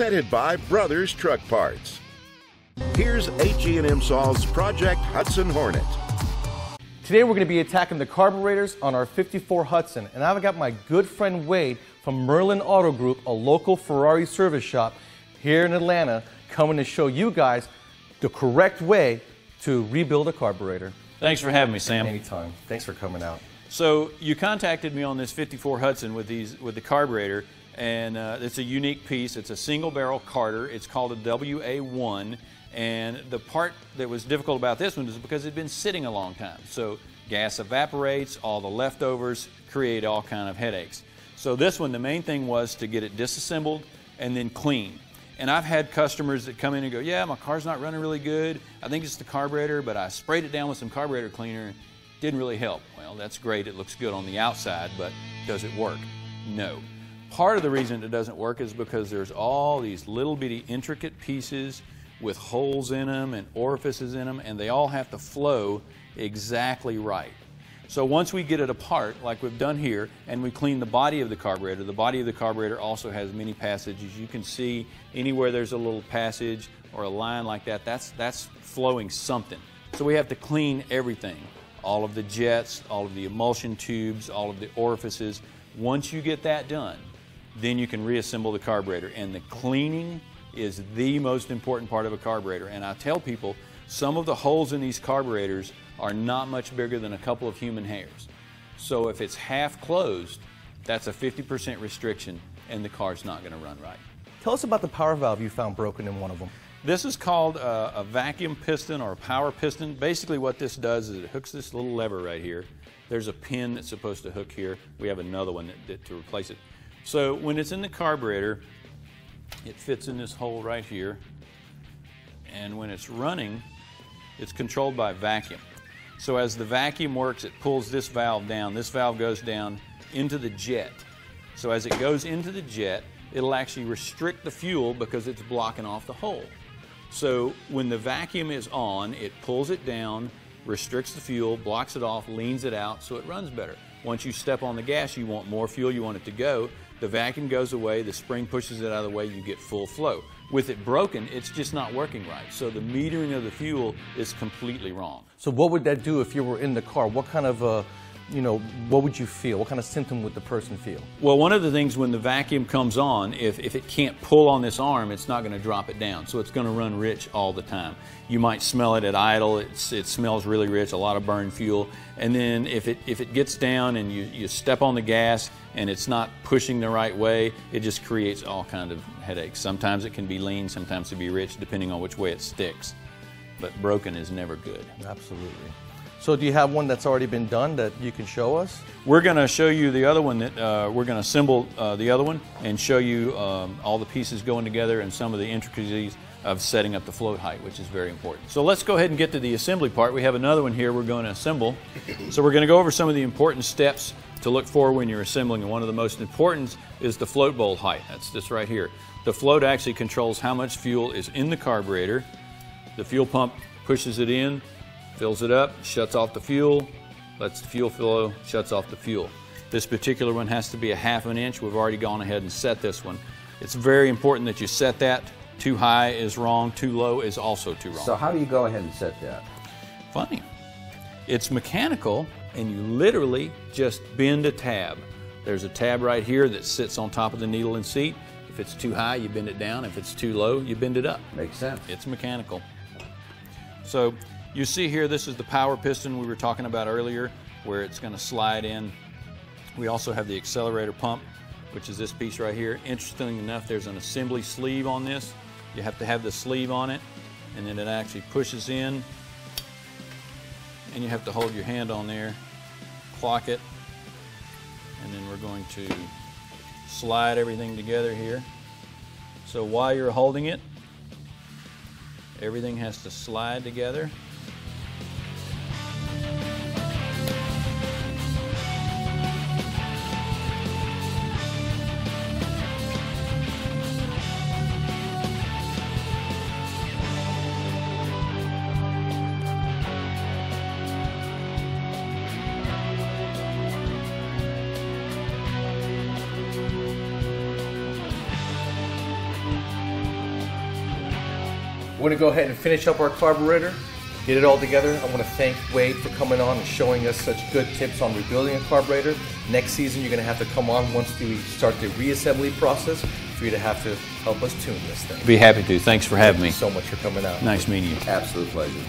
presented by Brothers Truck Parts. Here's HE&M Saw's Project Hudson Hornet. Today we're going to be attacking the carburetors on our 54 Hudson, and I've got my good friend Wade from Merlin Auto Group, a local Ferrari service shop here in Atlanta, coming to show you guys the correct way to rebuild a carburetor. Thanks for having me, Sam. Anytime. Thanks for coming out. So you contacted me on this 54 Hudson with these with the carburetor, and uh, it's a unique piece. It's a single barrel Carter. It's called a WA1, and the part that was difficult about this one is because it'd been sitting a long time. So gas evaporates, all the leftovers create all kind of headaches. So this one, the main thing was to get it disassembled and then clean. And I've had customers that come in and go, yeah, my car's not running really good. I think it's the carburetor, but I sprayed it down with some carburetor cleaner. Didn't really help. Well, that's great. It looks good on the outside, but does it work? No. Part of the reason it doesn't work is because there's all these little bitty intricate pieces with holes in them and orifices in them, and they all have to flow exactly right. So once we get it apart, like we've done here, and we clean the body of the carburetor, the body of the carburetor also has many passages. You can see anywhere there's a little passage or a line like that, that's, that's flowing something. So we have to clean everything, all of the jets, all of the emulsion tubes, all of the orifices. Once you get that done, then you can reassemble the carburetor. And the cleaning is the most important part of a carburetor. And I tell people, some of the holes in these carburetors are not much bigger than a couple of human hairs. So if it's half closed, that's a 50% restriction and the car's not going to run right. Tell us about the power valve you found broken in one of them. This is called a, a, vacuum piston or a power piston. Basically what this does is it hooks this little lever right here. There's a pin that's supposed to hook here. We have another one that, that, to replace it. So when it's in the carburetor, it fits in this hole right here. And when it's running, it's controlled by vacuum. So as the vacuum works, it pulls this valve down. This valve goes down into the jet. So as it goes into the jet, it'll actually restrict the fuel because it's blocking off the hole. So when the vacuum is on, it pulls it down, restricts the fuel, blocks it off, leans it out so it runs better. Once you step on the gas, you want more fuel, you want it to go. The vacuum goes away, the spring pushes it out of the way, you get full flow. With it broken, it's just not working right. So the metering of the fuel is completely wrong. So what would that do if you were in the car? What kind of uh, you know, what would you feel? What kind of symptom would the person feel? Well, one of the things when the vacuum comes on, if, if it can't pull on this arm, it's not going to drop it down. So it's going to run rich all the time. You might smell it at idle. It's, it smells really rich, a lot of burned fuel. And then if it, if it gets down and you, you step on the gas and it's not pushing the right way, it just creates all kind of headaches. Sometimes it can be lean, sometimes it can be rich, depending on which way it sticks. But broken is never good. Absolutely. So do you have one that's already been done that you can show us? We're going to show you the other one that uh, we're going to assemble uh, the other one and show you um, all the pieces going together and some of the intricacies of setting up the float height, which is very important. So let's go ahead and get to the assembly part. We have another one here we're going to assemble. So we're going to go over some of the important steps to look for when you're assembling. And one of the most important is the float bowl height. That's this right here. The float actually controls how much fuel is in the carburetor. The fuel pump pushes it in, fills it up, shuts off the fuel, lets the fuel flow, shuts off the fuel. This particular one has to be a half an inch. We've already gone ahead and set this one. It's very important that you set that. Too high is wrong, too low is also too wrong. So how do you go ahead and set that? Funny. It's mechanical and you literally just bend a tab. There's a tab right here that sits on top of the needle and seat. If it's too high, you bend it down. If it's too low, you bend it up. Makes sense. It's mechanical. So you see here, this is the power piston we were talking about earlier, where it's going to slide in. We also have the accelerator pump, which is this piece right here. Interestingly enough, there's an assembly sleeve on this. You have to have the sleeve on it, and then it actually pushes in, and you have to hold your hand on there, clock it, and then we're going to slide everything together here. So while you're holding it, everything has to slide together. We're going to go ahead and finish up our carburetor, get it all together. I want to thank Wade for coming on and showing us such good tips on rebuilding a carburetor. Next season, you're going to have to come on once we start the reassembly process for you to have to help us tune this thing. Be happy to. Thanks for having me. So much for coming out. Nice meeting you. Absolute pleasure.